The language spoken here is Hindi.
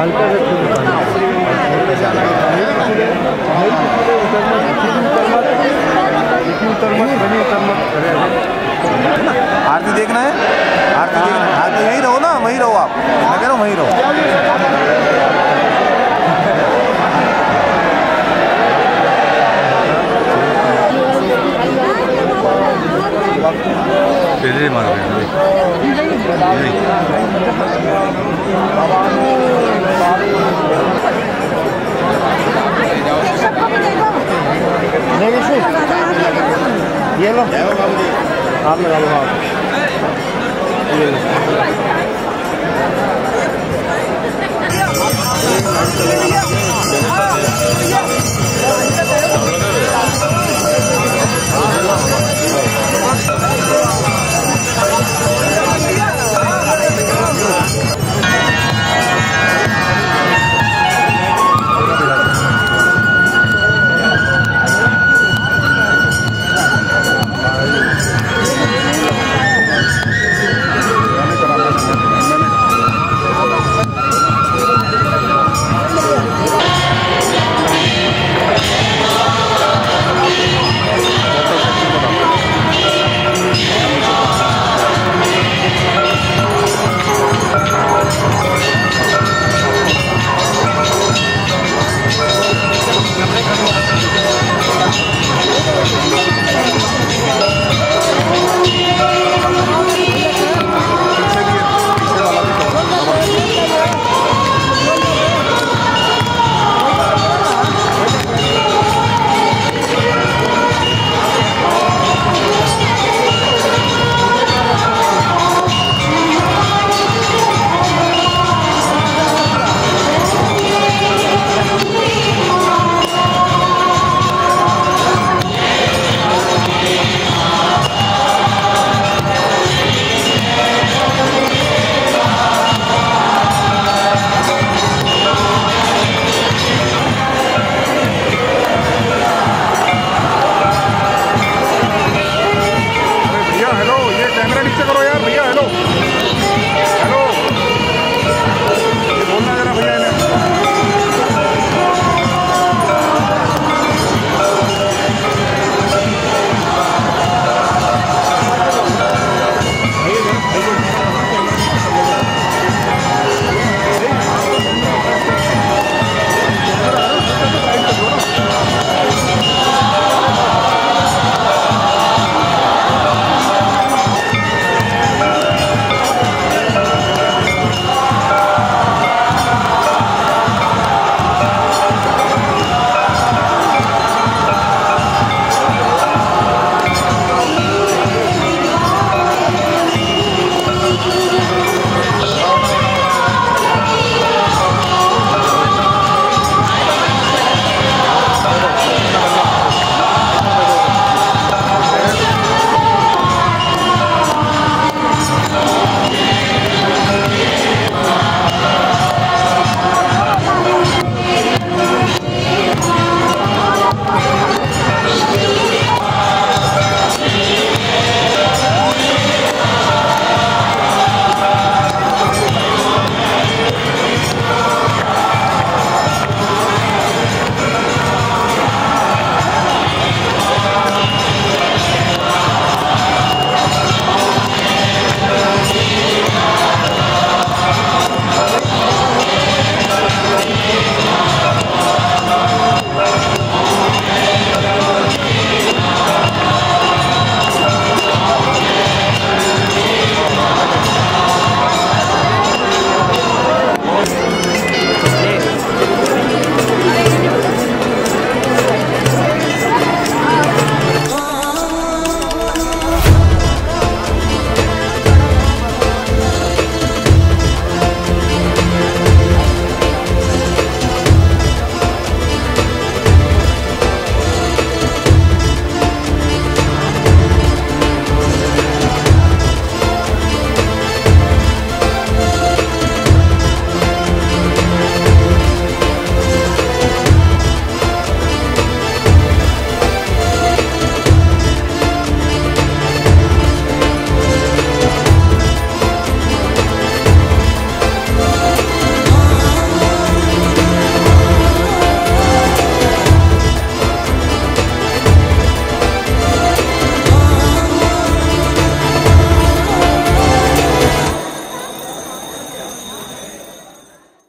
आरती देखना है? आरती देखना है। हाँ तो यहीं रहो ना वहीं रहो आप। मैं कह रहा हूँ वहीं रहो। तेरे मार Ανέβη σου. Γέλο. Πάμε να δούμε. Γέλο. Yeah. कैमरा नीचे करो यार भैया हेलो